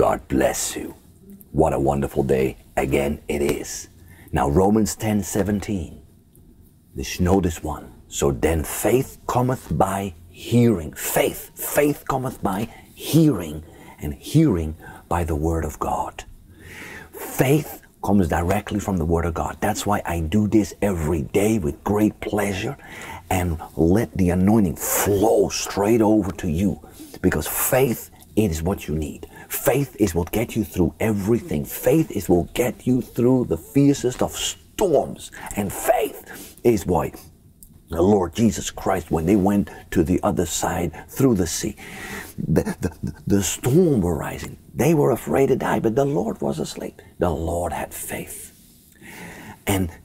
God bless you. What a wonderful day again it is. Now Romans 10 17. This know this one. So then faith cometh by hearing. Faith. Faith cometh by hearing, and hearing by the word of God. Faith comes directly from the Word of God. That's why I do this every day with great pleasure and let the anointing flow straight over to you because faith is what you need. Faith is what gets you through everything. Faith is what gets you through the fiercest of storms. And faith is why the Lord Jesus Christ, when they went to the other side through the sea, the, the, the storm were rising. They were afraid to die, but the Lord was asleep. The Lord had faith.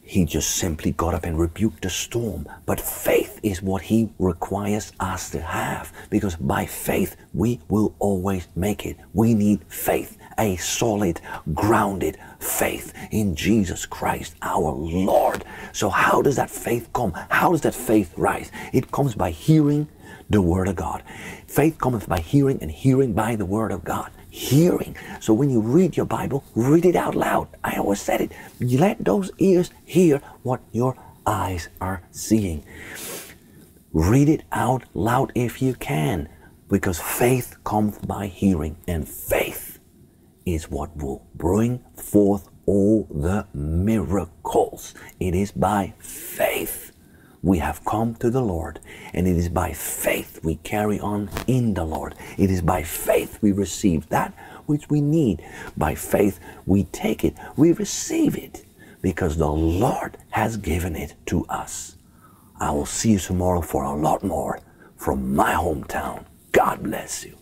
He just simply got up and rebuked the storm. But faith is what he requires us to have because by faith we will always make it. We need faith, a solid, grounded faith in Jesus Christ, our Lord. So, how does that faith come? How does that faith rise? It comes by hearing the Word of God. Faith cometh by hearing, and hearing by the Word of God hearing. So when you read your Bible, read it out loud. I always said it. Let those ears hear what your eyes are seeing. Read it out loud if you can, because faith comes by hearing, and faith is what will bring forth all the miracles. It is by faith we have come to the Lord, and it is by faith we carry on in the Lord. It is by faith we receive that which we need. By faith we take it, we receive it, because the Lord has given it to us. I will see you tomorrow for a lot more from my hometown. God bless you.